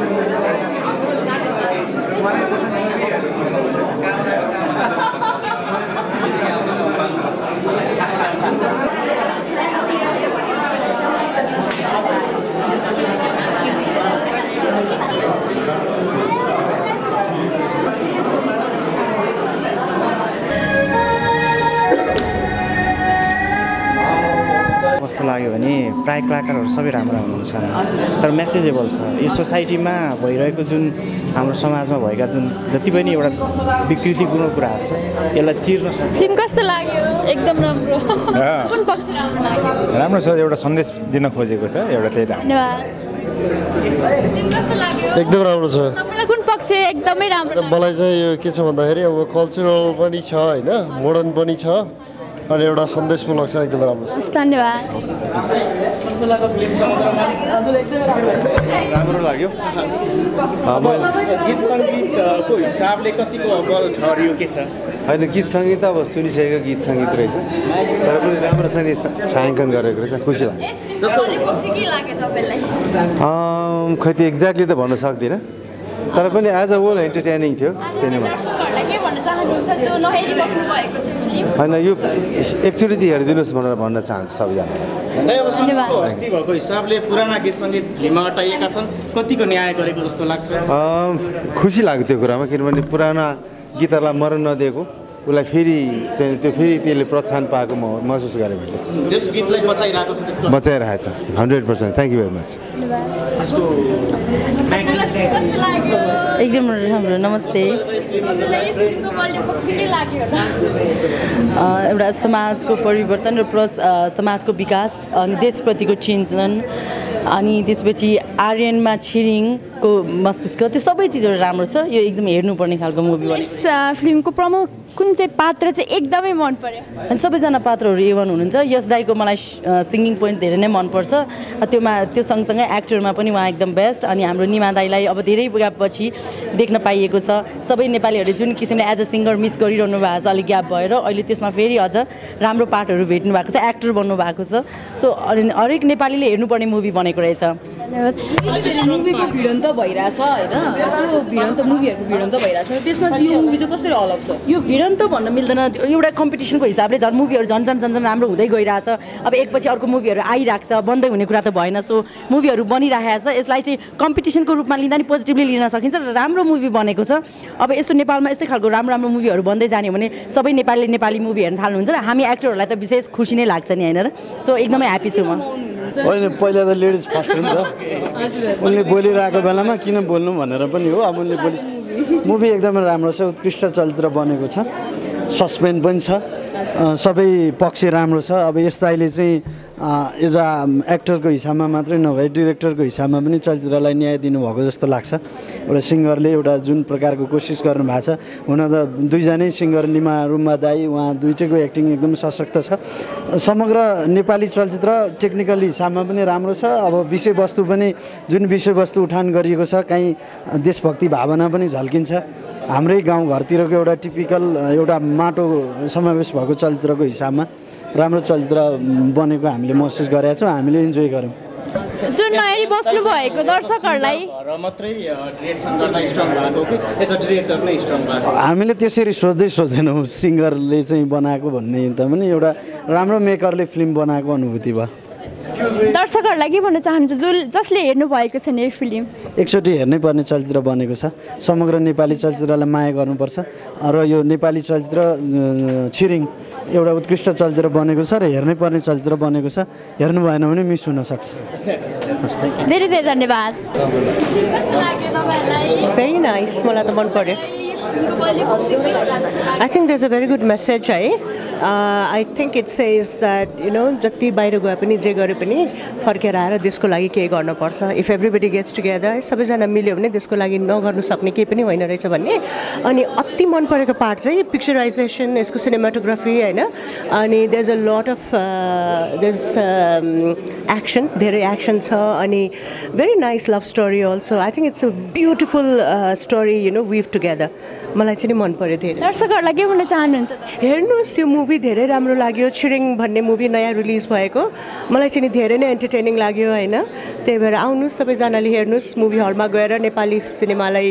कस्तो लाग्यो भने प्राय कलाकारहरू सबै राम्रा हुनुहुन्छ। तर मेसेजेबल छ। यो सोसाइटीमा भइरहेको जुन हाम्रो समाजमा भएका जुन जति पनि एउटा विकृतिपूर्ण कुराहरू छ यसलाई चिर्न फिल्म कस्तो लाग्यो? एकदम राम्रो। कुन पक्ष राम्रो लाग्यो? राम्रो छ एउटा सन्देश दिन खोजेको छ एउटा त्यही त। धन्यवाद। फिल्म कस्तो लाग्यो? एकदम राम्रो छ। तपाईँलाई कुन पक्ष एकदमै राम्रो लाग्यो मलाई चाहिँ यो के छ भन्दाखेरि अब कल्चरल पनि छ होइन? मोडर्न पनि छ। अनि एउटा सन्देशमूलक छ एकदम राम्रो धन्यवाद। राम्रो लाग्यो। गीत सङ्गीतको हिसाबले कतिको अब्बल ठहरियो के छ? होइन गीत सङ्गीत अब सुनिसकेको गीत सङ्गीत रहेछ। तर पनि राम्रोसँग छायाङ्कन गरेको रहेछ। खुसी लाग्यो। खै त्यो एक्ज्याक्टली त भन्न सक्दिनँ। तर पनि एज अ होल इन्टरटेनिङ थियो सिनेमा। दर्शकहरूलाई के भन्न चाहनुहुन्छ? जो नहेरी बस्नु भएको छ फिल्म। होइन यो एकचोटि चाहिँ हेरिदिनुहोस् भनेर भन्न चाहन्छु सङ्गीतको हस्ती भएको हिसाबले पुराना गीत सङ्गीत फिल्ममा अटाइएका छन्। कतिको न्याय गरेको जस्तो लाग्छ? खुसी लाग्यो त्यो कुरामा किनभने पुराना गीतहरूलाई मरण नदिएको। उसलाई फेरि चाहिँ त्यो फेरि त्यसले प्रोत्साहन पाएको म महसुस गरेँ मैले। त्यस गीतलाई बचाइरहेको छ त्यसको बचाइरहेछ hundred percent thank you very much एकदम राम्रो। नमस्ते। एउटा समाजको परिवर्तन र प्लस समाजको विकास अनि देशप्रतिको चिन्तन अनि त्यसपछि आर्यनमा छिरिङको मस्तिष्क त्यो सबै चिजहरू राम्रो छ। यो एकदम हेर्नुपर्ने खालको मुभी फिल्मको प्रमुख कुन चाहिँ पात्र चाहिँ एकदमै मन पर्यो? अनि सबैजना पात्रहरू ए वान हुनुहुन्छ। यस दाईको मलाई सिङ्गिङ पोइन्ट धेरै नै मनपर्छ। त्योमा त्यो सँगसँगै एक्टरमा पनि उहाँ एकदम बेस्ट अनि हाम्रो निमा दाईलाई अब धेरै ग्यापपछि देख्न पाइएको छ। सबै नेपालीहरूले जुन किसिमले एज अ सिङ्गर मिस गरिरहनु भएको छ अलिक ग्याप भएर अहिले त्यसमा फेरि अझ राम्रो पार्टहरू भेट्नु भएको छ। एक्टर बन्नु भएको छ। सो हरेक नेपालीले हेर्नुपर्ने मुभी बनेको रहेछ। मुभीको भिडन्त भइरहेछ होइन? त्यो भिडन्त मुभीहरूको भिडन्त भइरहेछ। त्यसमा चाहिँ यो मुभी चाहिँ कसरी अलग छ? यो भिडन्त भन्न मिल्दैन। एउटा कम्पिटिसनको हिसाबले झन् मुभीहरू झन् झन् झन् झन् राम्रो हुँदै गइरहेछ। अब एकपछि अर्को मुभीहरू आइरहेको छ बन्दै हुने कुरा त भएन। सो मुभीहरू बनिरहेको छ। यसलाई चाहिँ कम्पिटिसनको रूपमा लिँदा नि पोजिटिभली लिन सकिन्छ र राम्रो मुभी बनेको छ। अब यस्तो नेपालमा यस्तै खालको राम्रो राम्रो मुभीहरू बन्दै जाने हो भने सबै नेपालीले नेपाली मुभी हेर्न थाल्नुहुन्छ र हामी एक्टरहरूलाई त विशेष खुसी नै लाग्छ नि होइन र? सो एकदमै ह्याप्पी छु म। होइन पहिला त लेडिज फर्स्ट हो नि त। उनले बोलिरहेको बेलामा किन बोल्नु भनेर पनि हो। अब उनले बोलि मुभी एकदमै राम्रो छ उत्कृष्ट चलचित्र बनेको छ। सस्पेन्स पनि छ। सबै पक्ष राम्रो छ। अब यसताले चाहिँ एज अ एक्टरको हिसाबमा मात्रै नभए डिरेक्टरको हिसाबमा पनि चलचित्रलाई न्याय दिनुभएको जस्तो लाग्छ। एउटा सिङ्गरले एउटा जुन प्रकारको कोसिस गर्नु भएको छ हुन त दुईजनै सिङ्गर निमा रुम्बा दाई उहाँ दुइटैको एक्टिङ एकदम सशक्त छ। समग्र नेपाली चलचित्र टेक्निकल हिसाबमा पनि राम्रो छ। अब विषयवस्तु पनि जुन विषयवस्तु उठान गरिएको छ काहीँ देशभक्ति भावना पनि झल्किन्छ। हाम्रै गाउँघरतिरको एउटा टिपिकल एउटा माटो समावेश भएको चलचित्रको हिसाबमा राम्रो चलचित्र बनेको हामीले महसुस गरेका छौँ हामीले इन्जोय गऱ्यौँ जुन नहेरी बस्नु भएको दर्शकहरूलाई? र मात्रै डिरेक्सन गर्दा स्ट्रङ भएको कि? एज अ डिरेक्टर नै स्ट्रङ भएको? हामीले त्यसरी सोच्दै सोच्दैनौँ सिङ्गरले चाहिँ बनाएको भन्ने त पनि एउटा राम्रो मेकरले फिल्म बनाएको अनुभूति भयो। दर्शकहरूलाई के भन्न चाहनुहुन्छ? जो जसले हेर्नु भएको छैन यो फिल्म? एकचोटि हेर्नै पर्ने चलचित्र बनेको छ। समग्र नेपाली चलचित्रलाई माया गर्नुपर्छ। र यो नेपाली चलचित्र छिरिङ एउटा उत्कृष्ट चलचित्र बनेको छ र हेर्नै पर्ने चलचित्र बनेको छ। हेर्नु भएन भने मिस हुनसक्छ धेरै धेरै धन्यवाद। मलाई त मन पर्यो I think there a very good message है I think it says that you know जति बाहिर गए पनि जे गरे पनि फर्केर आएर देशको लागि केही गर्नुपर्छ इफ एभ्रिबडी गेट्स टुगेदर है सबैजना मिल्यो भने देशको लागि नगर्नु सक्ने केही पनि होइन रहेछ भन्ने। अनि अति मन परेको पार्ट चाहिँ पिक्चराइजेसन यसको सिनेमाटोग्राफी होइन? अनि there is a lot of their action धेरै एक्सन छ। अनि very nice love story also I think it's a beautiful story you know vibe together मलाई चाहिँ मन पऱ्यो धेरै। दर्शकहरूलाई के भन्न चाहनुहुन्छ हेर्नुहोस् त्यो मुभी धेरै राम्रो लाग्यो छिरिङ भन्ने मुभी नयाँ रिलिज भएको। मलाई चाहिँ नि धेरै नै एन्टरटेनिङ लाग्यो होइन? त्यही भएर आउनुहोस् सबैजनाले हेर्नुहोस् मुभी हलमा गएर नेपाली सिनेमालाई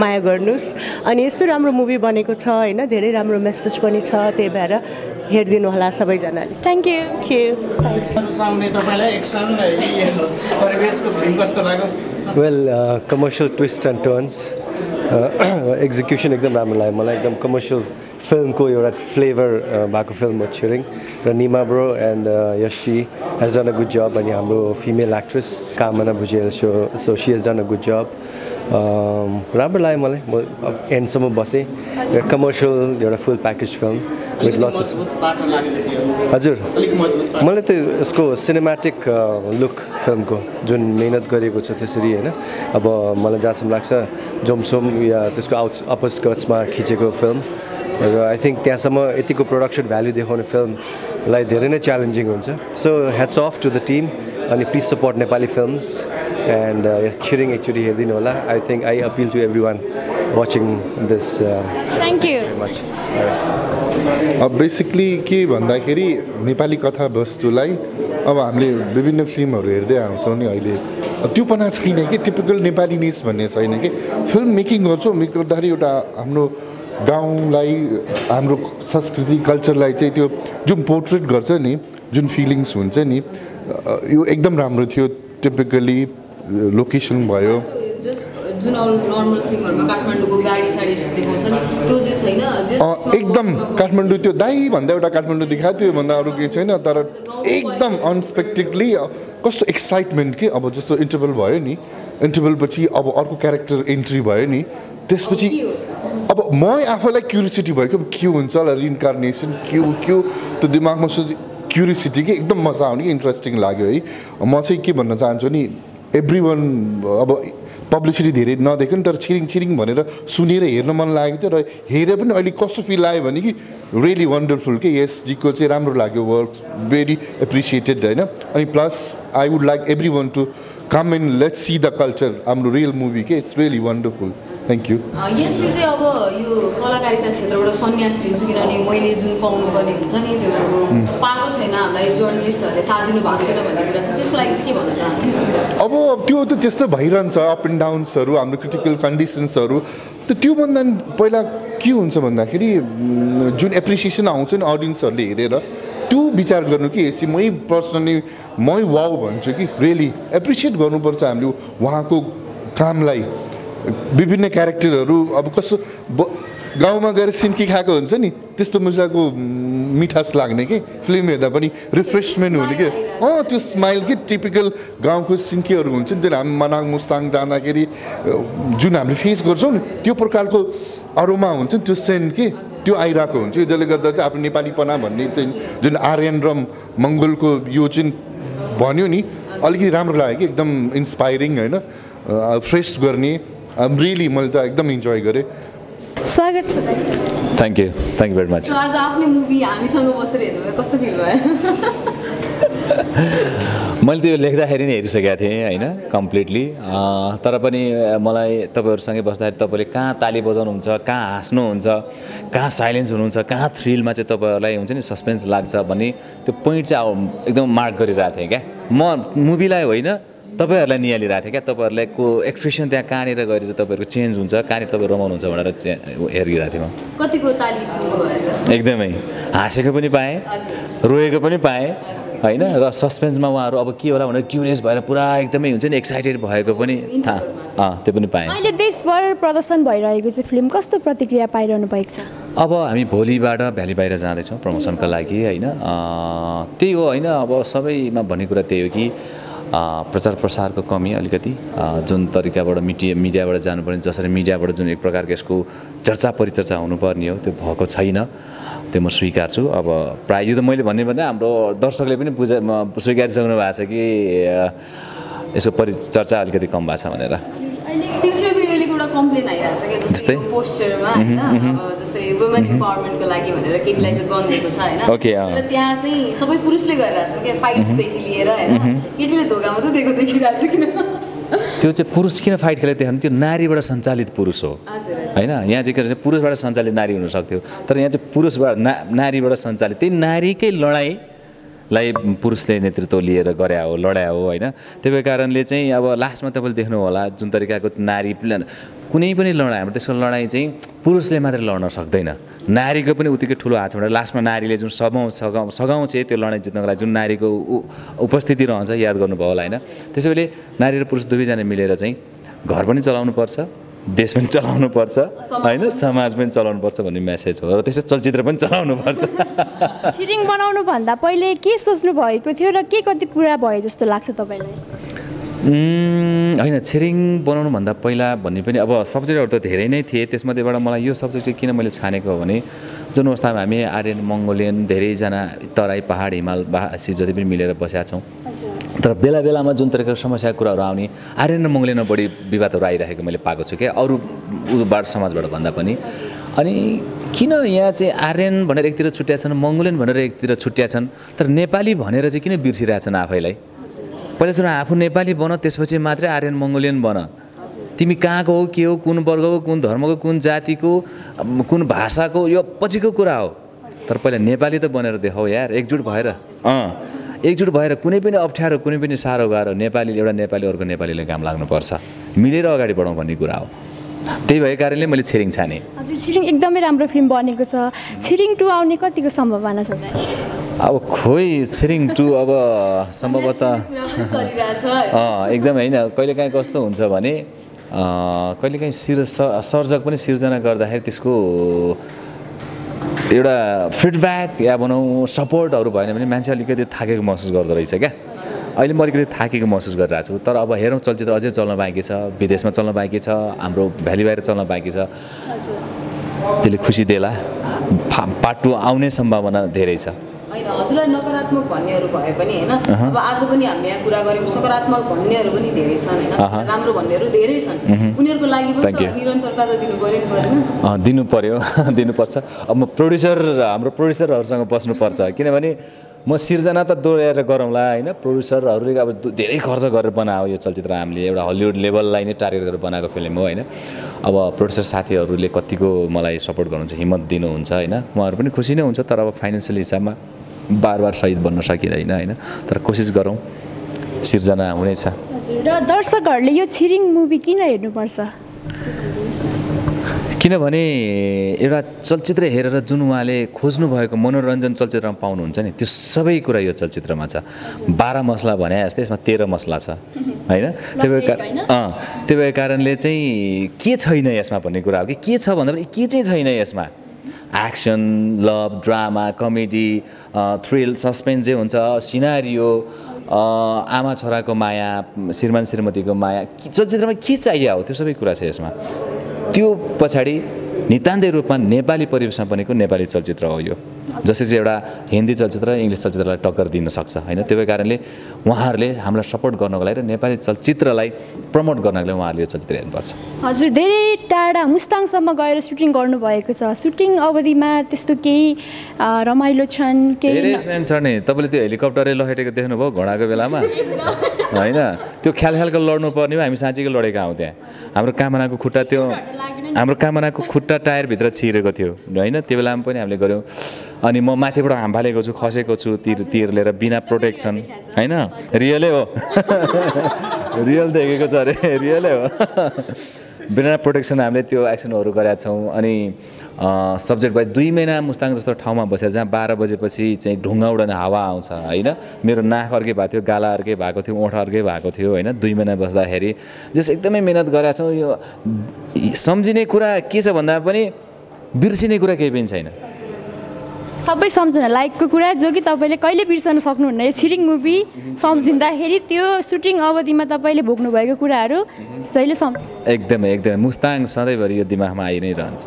माया गर्नुहोस्। अनि यस्तो राम्रो मुभी बनेको छ होइन? धेरै राम्रो मेसेज पनि छ त्यही भएर हेरिदिनु होला सबैजनाले। थ्याङ्क यू तपाईँलाई एक्सन परिवेशको फिल्म कस्तो लाग्यो? Well commercial twist and turns execution एकदम राम्रो लाग्यो। मलाई एकदम कमर्सियल फिल्मको एउटा फ्लेभर भएको फिल्म हो छिरिङ र Nima bro and Yashi has done a good job अनि हाम्रो female actress Kamana Bhujel so so she has done a good job राम्रो लाग्यो मलाई। म एन्डसम्म बसेँ। एउटा कमर्सियल एउटा full package film with lots हजुर। मलाई त यसको सिनेमेटिक लुक फिल्मको जुन मिहिनेत गरेको छ त्यसरी होइन। अब मलाई जहाँसम्म लाग्छ जोमसोम या त्यसको आउट अपर स्कर्ट्समा खिचेको फिल्म र आई थिङ्क त्यहाँसम्म यतिको प्रोडक्सन भ्याल्यु देखाउने फिल्मलाई धेरै नै च्यालेन्जिङ हुन्छ. So hats off to the team अनि please support Nepali films and यस छिरिङ एकचोटि हेरिदिनु होला I think I appeal to everyone watching this thank you much अब बेसिकली के भन्दाखेरि नेपाली कथावस्तुलाई अब हामीले विभिन्न फिल्महरू हेर्दै आउँछौँ नि अहिले। त्यो पना छैन कि टिपिकल नेपाली निस भन्ने छैन कि? फिल्म मेकिङ गर्छौँ मेक गर्दाखेरि एउटा हाम्रो गाउँलाई हाम्रो संस्कृति कल्चरलाई चाहिँ त्यो जुन पोर्ट्रेट गर्छ नि जुन फिलिङ्स हुन्छ नि यो एकदम राम्रो थियो। टिपिकली लोकेसन भयो। जस्ट जुन अरू नर्मल फिल्महरूमा काठमाडौँको गाडी साडी देखाउँछ नि त्यो चाहिँ छैन। अँ, जस्ट एकदम काठमाडौँ त्यो दाई भन्दा एउटा काठमाडौँ देखायो त्यो भन्दा अरू केही छैन तर एकदम अनएक्सपेक्टेडली कस्तो एक्साइटमेन्ट के अब जस्तो इन्टरभल भयो नि। इन्टरभल पछि अब अर्को क्यारेक्टर इन्ट्री भयो नि। त्यसपछि अब म आफैलाई क्युरियोसिटी भयो कि अब के हुन्छ होला रिइन्कार्नेसन के हो के हो? त्यो दिमागमा सोच क्युरियोसिटी कि एकदम मजा आउने कि इन्ट्रेस्टिङ लाग्यो है। म चाहिँ के भन्न चाहन्छु नि एभ्री वान अब पब्लिसिटी धेरै नदेख्यो नि तर छिरिङ छिरिङ भनेर सुनेर हेर्न मन लागेको थियो र हेरेर पनि अहिले कस्तो फिल आयो भने कि रियली वन्डरफुल के यसजीको चाहिँ राम्रो लाग्यो वर्क भेरी एप्रिसिएटेड होइन? अनि plus I would like everyone to come and let's see the culture हाम्रो रियल मुभी के? It's really wonderful thank you यसले चाहिँ अब यो कलाकारिता क्षेत्रबाट सन्यास लिन्छु किनभने मैले जुन पाउनुपर्ने हुन्छ नि त्यो पाएको छैन हामीलाई जर्नलिस्टहरूले साथ दिनु भएको छैन भन्ने कुरा छ। त्यसको लागि चाहिँ के भन्न चाहन्छु? अब त्यो त त्यस्तो भइरहन्छ अप एन्ड डाउन्सहरू हाम्रो क्रिटिकल कन्डिसन्सहरू त त्योभन्दा पहिला के हुन्छ भन्दाखेरि जुन एप्रिसिएसन आउँछ नि अडियन्सहरूले हेरेर त्यो विचार गर्नु कि यसरी मै पर्सनली मै वाउ भन्छु कि रियली एप्रिसिएट गर्नुपर्छ हामीले उहाँको कामलाई। विभिन्न क्यारेक्टरहरू अब कस्तो गाउँमा गएर सिन्की खाएको हुन्छ नि त्यस्तो मुजाको मिठास लाग्ने कि? फिल्म हेर्दा पनि रिफ्रेसमेन्ट हुने कि? अँ त्यो स्माइल कि टिपिकल गाउँको सिन्कीहरू हुन्छ नि त्यो हामी मनाङ मुस्ताङ जाँदाखेरि जुन हामीले फेस गर्छौँ नि त्यो प्रकारको अरोमा हुन्छ नि त्यो सेन्ट के? त्यो आइरहेको हुन्छ जसले गर्दा चाहिँ आफ्नो नेपालीपना भन्ने चाहिँ जुन आर्यन र मङ्गोलको यो चाहिँ भन्यो नि अलिकति राम्रो लाग्यो कि? एकदम इन्सपाइरिङ होइन? फ्रेस गर्ने रियली मैले त एकदम इन्जोय गरेँ स्वागत छ दाइ thank you thank you very much आज आफ्नै मुभी हामीसँग बसेर हेर्नुभयो कस्तो फिल भयो? मैले त्यो लेख्दाखेरि नै हेरिसकेको थिएँ होइन? कम्प्लिटली तर पनि मलाई तपाईँहरूसँगै बस्दाखेरि तपाईँले कहाँ ताली बजाउनुहुन्छ कहाँ हाँस्नुहुन्छ कहाँ साइलेन्स हुनुहुन्छ कहाँ थ्रिलमा चाहिँ तपाईँहरूलाई हुन्छ नि सस्पेन्स लाग्छ भन्ने त्यो पोइन्ट चाहिँ अब एकदम मार्क गरिरहेको थिएँ क्या। म मुभीलाई होइन तपाईँहरूलाई निहालिरहेको थिएँ क्या? तपाईँहरूलाई को एक्सप्रेसन त्यहाँ कहाँनिर गएर चाहिँ तपाईँहरूको चेन्ज हुन्छ? कहाँनिर तपाईँ रमाउनुहुन्छ भनेर हेरिरहेको थिएँ म। कतिको ताली एकदमै। हाँसेको पनि पाएँ रोएको पनि पाएँ होइन? र सस्पेन्समा उहाँहरू अब के होला भनेर क्युरियस भएर पुरा एकदमै हुन्छ नि एक्साइटेड भएको पनि थाहा अँ त्यो पनि पाएँ। अहिले देशभर प्रदर्शन भइरहेको चाहिँ फिल्म। कस्तो प्रतिक्रिया पाइरहनु भएको छ? अब हामी भोलिबाट भ्याली बाहिर जाँदैछौँ प्रमोसनका लागि होइन? अँ, त्यही हो होइन? अब सबैमा भन्ने कुरा त्यही हो कि प्रचार प्रसारको कमी अलिकति जुन तरिकाबाट मिडिया मिडियाबाट जानुपर्ने जसरी मिडियाबाट जुन एक प्रकारको यसको चर्चा परिचर्चा हुनुपर्ने हो त्यो भएको छैन। त्यो म स्वीकार्छु अब प्रायः यो त मैले भन्ने भने हाम्रो दर्शकले पनि बुझा स्वीकारिसक्नु भएको छ कि यसको परिचर्चा अलिकति कम भएको छ भनेर अहिले पिक्चरको यो अलिक एउटा कम्प्लेन आइरहेको छ क्या? जस्तै पोस्टरमा होइन अब जस्तै वुमेन इम्पावरमेन्टको लागि भनेर केटीलाई चाहिँ गन दिएको छ होइन। तर त्यहाँ चाहिँ सबै पुरुषले गरिरहेको छ क्या फाइट्सदेखि लिएर होइन? केटीले धोका मात्रै दिएको देखिरहेको छ किन? त्यो चाहिँ पुरुष किन फाइट खेलेको भने त्यो नारीबाट सञ्चालित पुरुष हो। होइन? यहाँ चाहिँ के भन्छ पुरुषबाट सञ्चालित नारी हुन सक्थ्यो। तर यहाँ चाहिँ पुरुषबाट ना नारीबाट सञ्चालित त्यही नारीकै लडाइँलाई पुरुषले नेतृत्व लिएर गरे हो लड्या हो होइन? त्यही कारणले चाहिँ अब लास्टमा तपाईँले देख्नु होला जुन तरिकाको नारी कुनै पनि लडाइँ हाम्रो त्यसको लडाइँ चाहिँ पुरुषले मात्रै लड्न सक्दैन। नारीको पनि उत्तिकै ठुलो हात छ भनेर लास्टमा नारीले जुन सघाउ सघाउ सघाउँछ त्यो लडाइँ जित्नको लागि जुन नारीको उपस्थिति रहन्छ याद गर्नुभयो होला होइन? त्यसैले नारी र पुरुष दुवैजना मिलेर चाहिँ घर पनि चलाउनु पर्छ देश पनि चलाउनु पर्छ। होइन समाज पनि चलाउनु पर्छ भन्ने मेसेज हो। र त्यसै चलचित्र पनि चलाउनु पर्छ छिरिङ बनाउनु भन्दा पहिले के सोच्नु भएको थियो र के कति पुरा भयो जस्तो लाग्छ तपाईँलाई? होइन छिरिङ बनाउनुभन्दा पहिला भन्ने पनि अब सब्जेक्टहरू त धेरै नै थिए। त्यसमध्येबाट मलाई यो सब्जेक्ट चाहिँ किन मैले छानेको हो भने जुन अवस्थामा हामी आर्यन मङ्गोलियन धेरैजना तराई पहाड हिमाल बासी जति पनि मिलेर बसेका छौँ। तर बेला बेलामा जुन तरिकाको समस्या कुराहरू आउने आर्यन र मङ्गोलियनमा बढी विवादहरू आइरहेको मैले पाएको छु क्या अरू उबाट समाजबाट भन्दा पनि। अनि किन यहाँ चाहिँ आर्यन भनेर एकतिर छुट्या छन् मङ्गोलियन भनेर एकतिर छुट्या छन् तर नेपाली भनेर चाहिँ किन बिर्सिरहेछन् आफैलाई? पहिला सुरु आफू नेपाली बन त्यसपछि मात्रै आर्यन मङ्गोलियन बन। तिमी कहाँको हो के हो कुन वर्गको कुन धर्मको कुन जातिको कुन भाषाको यो पछिको कुरा हो। तर पहिला नेपाली त बनेर देखाऊ यार एकजुट भएर। अँ एकजुट भएर कुनै पनि अप्ठ्यारो कुनै पनि साह्रो गाह्रो नेपाली एउटा नेपाली अर्को नेपालीले काम लाग्नुपर्छ। मिलेर अगाडि बढौँ भन्ने कुरा हो। त्यही भएको कारणले मैले छिरिङ छाने। हजुर छिरिङ एकदमै राम्रो फिल्म बनेको छ। छिरिङ टू आउने कतिको सम्भावना छ? अब खोइ छिरिङ टु अब सम्भवतः कुरा पनि चलिरहेछ है। अँ एकदम होइन। कहिलेकाहीँ कस्तो हुन्छ भने कहिलेकाहीँ सिर सर्जक पनि सिर्जना गर्दाखेरि त्यसको एउटा फिडब्याक या भनौँ सपोर्टहरू भएन भने मान्छे अलिकति थाकेको महसुस गर्दो रहेछ क्या। अहिले म अलिकति थाकेको महसुस गरिरहेको छु। तर अब हेरौँ चलचित्र अझै चल्न बाँकी छ विदेशमा चल्न बाँकी छ हाम्रो भ्याली बाहिर चल्न बाँकी छ। त्यसले खुसी देला। फा- पार्ट टू आउने सम्भावना धेरै छ। होइन हजुरलाई नकारात्मक भन्नेहरू भए पनि होइन अब आज पनि हामीले यहाँ कुरा गऱ्यौँ सकारात्मक भन्नेहरू पनि धेरै छन् होइन। राम्रो भन्नेहरू धेरै छन्। उनीहरूको लागि पनि. निरन्तरता त दिनु पऱ्यो नि परेन अँ, दिनु पऱ्यो दिनुपर्छ। अब म प्रड्युसर हाम्रो प्रड्युसरहरूसँग बस्नुपर्छ किनभने म सिर्जना त दोहोऱ्याएर गरौँला होइन? प्रड्युसरहरूले अब धेरै खर्च गरेर बनायो यो चलचित्र हामीले एउटा हलिउड लेभललाई नै टार्गेट गरेर बनाएको फिल्म हो होइन? अब प्रड्युसर साथीहरूले कतिको मलाई सपोर्ट गर्नुहुन्छ हिम्मत दिनुहुन्छ होइन? उहाँहरू पनि खुसी नै हुन्छ तर अब फाइनेन्सियल हिसाबमा बार बार सहिद बन्न सकिँदैन होइन? तर कोसिस गरौँ सिर्जना हुनेछ। हजुर र दर्शकहरूले यो छिरिङ मुभी किन हेर्नुपर्छ? किनभने एउटा चलचित्र हेरेर जुन उहाँले खोज्नु भएको मनोरञ्जन चलचित्रमा पाउनुहुन्छ नि त्यो सबै कुरा यो चलचित्रमा छ। बाह्र मसला भने जस्तै यसमा तेह्र मसला छ होइन? त्यो भएर? अँ त्यो भएको कारणले चाहिँ के छैन यसमा भन्ने कुरा हो कि के छ भन्दा पनि के चाहिँ छैन यसमा? Action love drama comedy thrill suspense जे हुन्छ सिनारियो आमा छोराको माया श्रीमान श्रीमतीको माया चलचित्रमा के चाहियो हो त्यो सबै कुरा छ यसमा। त्यो पछाडि नितान्तै रूपमा नेपाली परिवेशमा बनेको नेपाली चलचित्र हो यो। जसले चाहिँ एउटा हिन्दी चलचित्र इङ्ग्लिस चलचित्रलाई टक्कर दिन सक्छ होइन? त्यो कारणले उहाँहरूले हामीलाई सपोर्ट गर्नको लागि र नेपाली चलचित्रलाई प्रमोट गर्नको लागि उहाँहरूले यो चलचित्र हेर्नुपर्छ। हजुर धेरै टाढा मुस्ताङसम्म गएर सुटिङ गर्नुभएको छ। सुटिङ अवधिमा त्यस्तो केही रमाइलो छन् केही सानो छ नि। तपाईँले त्यो हेलिकप्टरले लखेटेको देख्नुभयो घोडाको बेलामा? होइन? त्यो ख्याल ख्यालको लड्नु पर्ने हो। हामी साँच्चीको लडेका हौँ त्यहाँ। हाम्रो कामनाको खुट्टा त्यो हाम्रो कामनाको खुट्टा टायरभित्र छिरेको थियो होइन? त्यो बेलामा पनि हामीले गऱ्यौँ। अनि म माथिबाट हाम्फालेको छु खसेको छु तिर तिर लिएर बिना प्रोटेक्सन होइन? रियलै हो? रियल देखेको छ अरे रियलै हो? बिना प्रोटेक्सन हामीले त्यो एक्सनहरू गरेका छौँ अनि सब्जेक्ट वाइज दुई महिना मुस्ताङ जस्तो ठाउँमा बसेर जहाँ बाह्र बजेपछि चाहिँ ढुङ्गा उडाउने हावा आउँछ होइन? मेरो नाक अर्कै भएको थियो गाला अर्कै भएको थियो ओठ अर्कै भएको थियो होइन? दुई महिना बस्दाखेरि जस एकदमै मिहिनेत गरेका छौँ। यो सम्झिने कुरा के छ भन्दा पनि बिर्सिने कुरा केही पनि छैन। सबै सम्झना लायकको कुरा जो कि तपाईँले कहिले बिर्सन सक्नुहुन्न। यो छिरिङ मुभी सम्झिँदाखेरि त्यो सुटिङ अवधिमा तपाईँले भोग्नुभएको कुराहरू जहिले सम्झ एकदमै एकदमै। मुस्ताङ सधैँभरि यो दिमागमा आइ नै रहन्छ।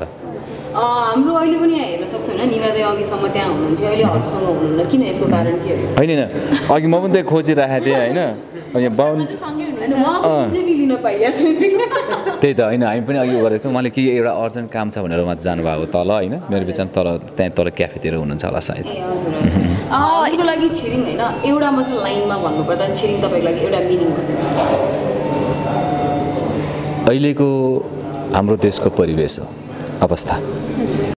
हाम्रो अहिले पनि यहाँ हेर्न सक्छौँ होइन निमादय अघिसम्म त्यहाँ हुनुहुन्थ्यो अहिले हजुरसँग हुनुहुन्न। किन यसको कारण के हो? होइन अघि म पनि त्यही खोजिरहेको थिएँ होइन। त्यही त होइन। हामी पनि अघि गरेको थियौँ। उहाँले के एउटा अर्जेन्ट काम छ भनेर उहाँ जानुभएको तल होइन। मेरो बिचमा तल त्यहाँ तल क्याफेतिर हुनुहुन्छ होला सायद। हजुरको लागि छिरिङ होइन। एउटा मात्र लाइनमा भन्नुपर्दा छिरिङ तपाईँको लागि एउटा मिनिङ अहिलेको हाम्रो देशको परिवेश हो। अवस्था हजुर